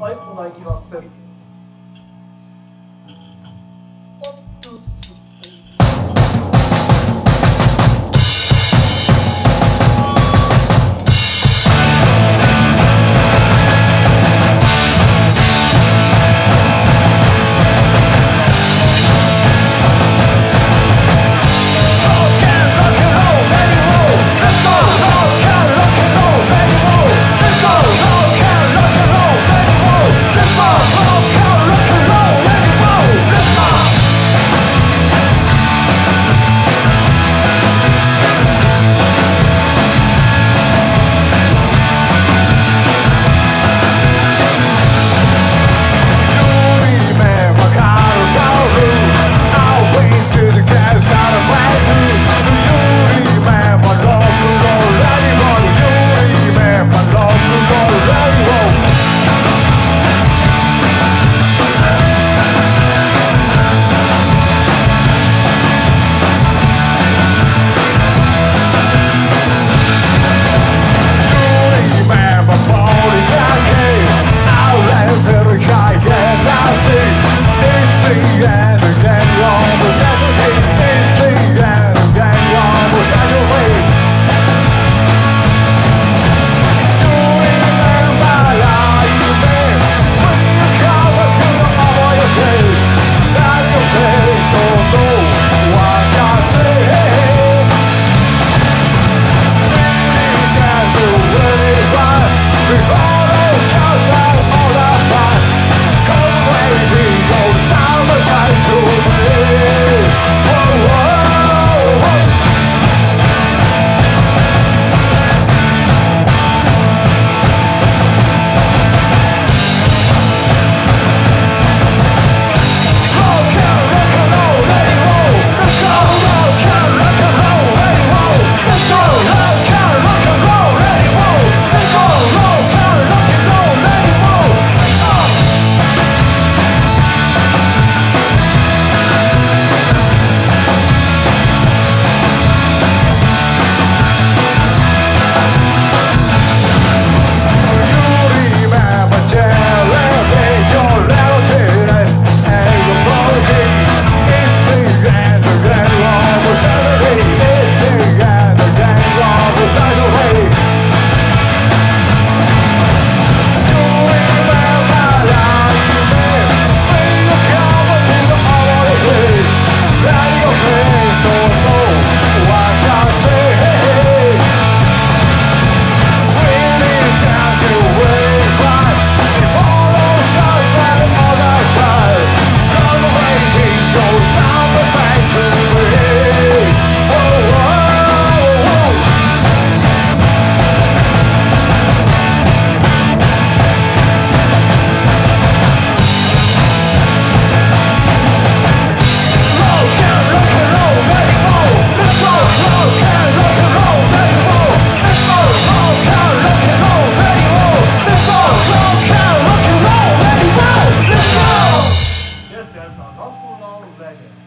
はいお題いきます。Alpha, not too long, ready.